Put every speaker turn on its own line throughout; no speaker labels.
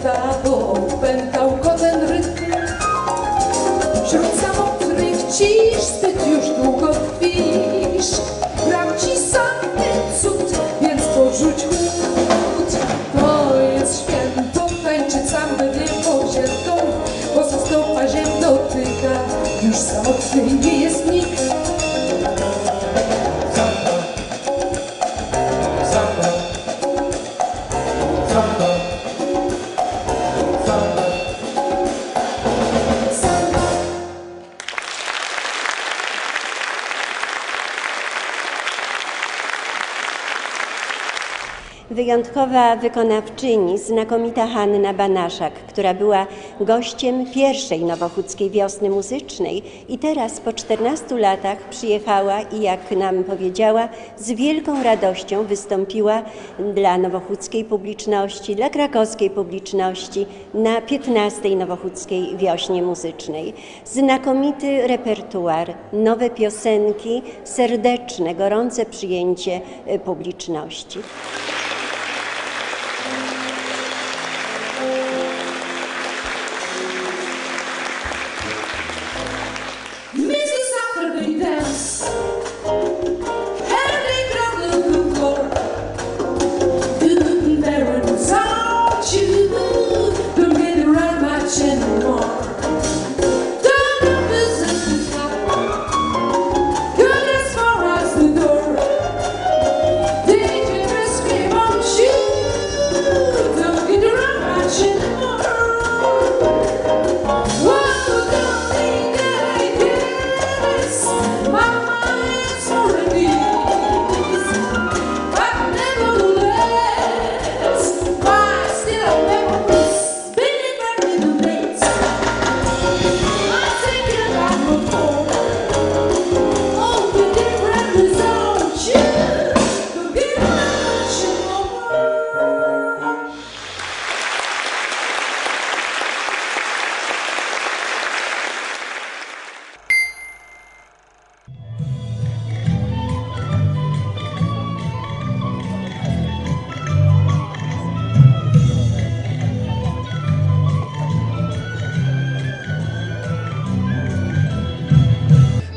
cantador wyjątkowa wykonawczyni, znakomita Hanna Banaszak, która była gościem pierwszej Nowochódzkiej Wiosny Muzycznej i teraz po 14 latach przyjechała i jak nam powiedziała, z wielką radością wystąpiła dla nowochódzkiej publiczności, dla krakowskiej publiczności na 15 Nowochódzkiej Wiośnie Muzycznej. Znakomity repertuar, nowe piosenki, serdeczne, gorące przyjęcie y, publiczności.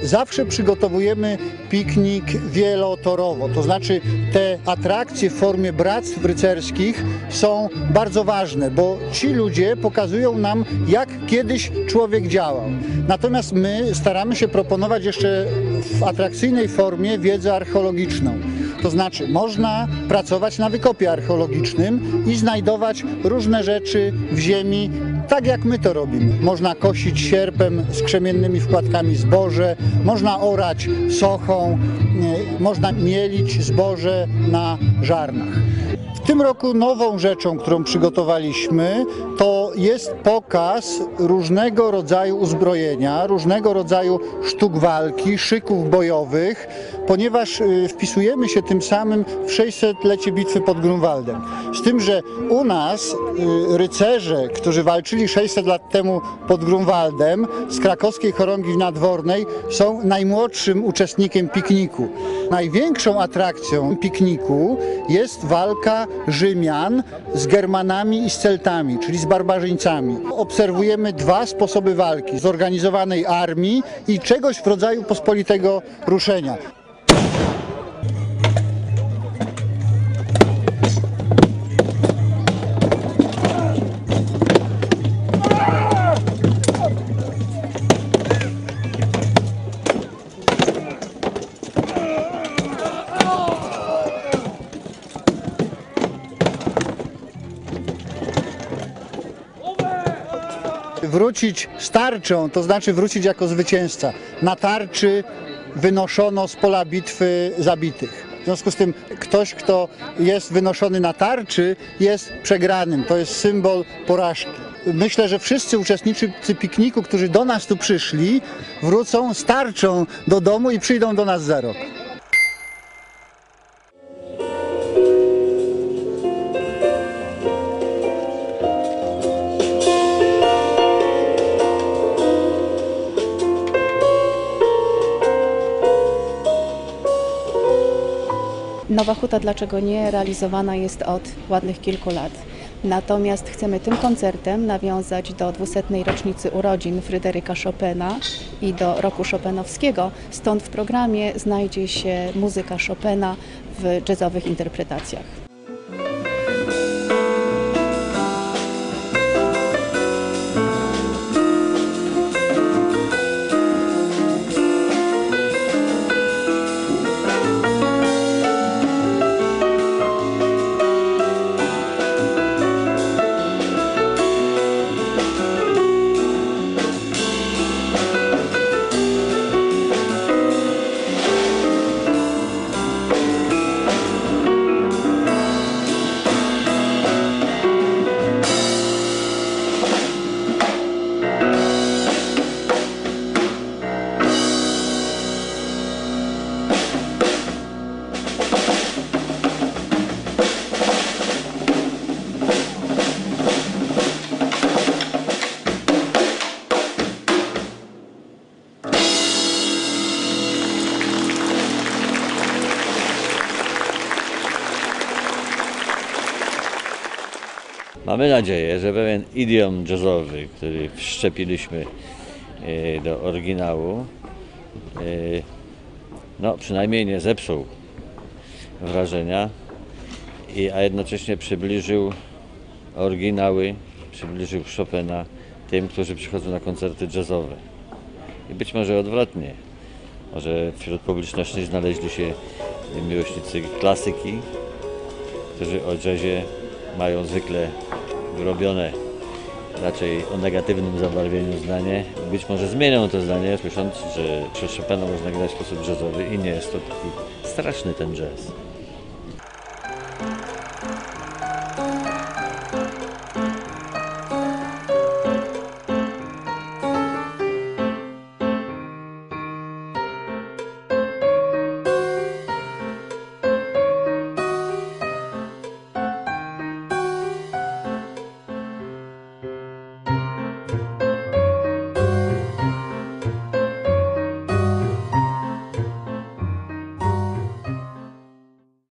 Zawsze przygotowujemy piknik wielotorowo, to znaczy te atrakcje w formie bractw rycerskich są bardzo ważne, bo ci ludzie pokazują nam, jak kiedyś człowiek działał. Natomiast my staramy się proponować jeszcze w atrakcyjnej formie wiedzę archeologiczną. To znaczy, można pracować na wykopie archeologicznym i znajdować różne rzeczy w ziemi, tak jak my to robimy. Można kosić sierpem z krzemiennymi wkładkami zboże, można orać sochą, e, można mielić zboże na żarnach. W tym roku nową rzeczą, którą przygotowaliśmy, to jest pokaz różnego rodzaju uzbrojenia, różnego rodzaju sztuk walki, szyków bojowych, ponieważ y, wpisujemy się tym samym w 600-lecie bitwy pod Grunwaldem. Z tym, że u nas y, rycerze, którzy walczyli 600 lat temu pod Grunwaldem z krakowskiej chorągi nadwornej są najmłodszym uczestnikiem pikniku. Największą atrakcją pikniku jest walka Rzymian z Germanami i z Celtami, czyli z barbarzyńcami. Obserwujemy dwa sposoby walki: zorganizowanej armii i czegoś w rodzaju pospolitego ruszenia. Wrócić z tarczą, to znaczy wrócić jako zwycięzca. Na tarczy wynoszono z pola bitwy zabitych. W związku z tym ktoś, kto jest wynoszony na tarczy, jest przegranym. To jest symbol porażki. Myślę, że wszyscy uczestnicy pikniku, którzy do nas tu przyszli, wrócą z tarczą do domu i przyjdą do nas za rok.
Nowa Huta Dlaczego Nie realizowana jest od ładnych kilku lat. Natomiast chcemy tym koncertem nawiązać do 200. rocznicy urodzin Fryderyka Chopina i do roku Chopinowskiego. Stąd w programie znajdzie się muzyka Chopina w jazzowych interpretacjach.
Mamy nadzieję, że pewien idiom jazzowy, który wszczepiliśmy e, do oryginału, e, no przynajmniej nie zepsuł wrażenia, a jednocześnie przybliżył oryginały, przybliżył Chopina tym, którzy przychodzą na koncerty jazzowe. I być może odwrotnie. Może wśród publiczności znaleźli się miłośnicy klasyki, którzy o jazzie mają zwykle wyrobione raczej o negatywnym zabarwieniu zdanie. Być może zmienią to zdanie, słysząc, że przez Chopina można grać w sposób jazzowy i nie jest to taki straszny ten jazz.